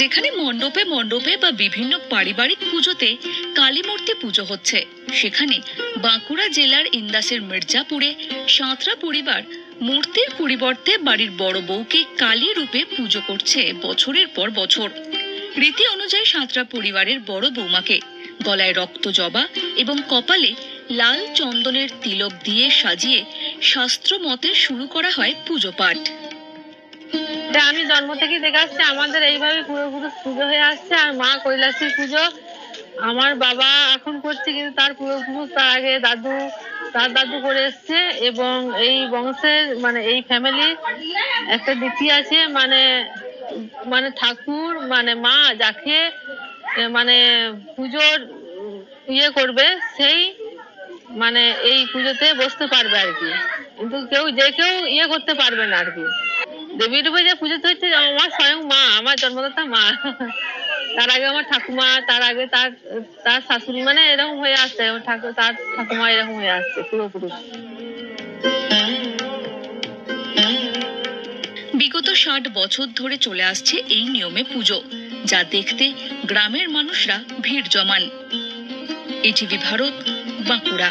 মণ্ডপে মণ্ডপে বা বিভিন্ন পারিবারিক পুজোতে কালী মূর্তি পুজো হচ্ছে। সেখানে বাঁকুড়া জেলার ইন্দাসের মির্জাপুরে সাঁতরা পরিবার মূর্তির পরিবর্তে বাড়ির বড় বউকে কালী রূপে পুজো করছে বছরের পর বছর। রীতি অনুযায়ী সাঁতরা পরিবারের বড় বৌমাকে গলায় রক্ত জবা এবং কপালে লাল চন্দনের তিলক দিয়ে সাজিয়ে শাস্ত্র মতে শুরু করা হয় পুজো পাঠ। এটা আমি জন্ম থেকে দেখে আসছি, আমাদের এইভাবে পূর্বপুরুষ পুজো হয়ে আসছে, আর মা কৈলাসীর পুজো। আমার বাবা এখন করছে, কিন্তু তার পূর্বপুরুষ তার আগে দাদু, তার দাদু করে এসছে, এবং এই বংশের মানে এই ফ্যামিলির একটা রীতি আছে মানে মানে ঠাকুর মানে মা যাকে মানে পুজোর ইয়ে করবে, সেই মানে এই পুজোতে বসতে পারবে আর কি। কিন্তু কেউ, যে কেউ ইয়ে করতে পারবে না আর কি। দেবী রূপে যে পুজোতে হচ্ছে, আমার স্বয়ং মা, আমার জন্মদাতা মা। তার আগে আমার ঠাকুমা, তার আগে তার তার শাশুড়ি মানে এরকম হয়ে আসছে তার ঠাকুমা এরকম হয়ে আসছে পুরোপুরি বিগত ষাট বছর ধরে চলে আসছে এই নিয়মে পুজো, যা দেখতে গ্রামের মানুষরা ভিড় জমান। E T V Bharat, Bankura.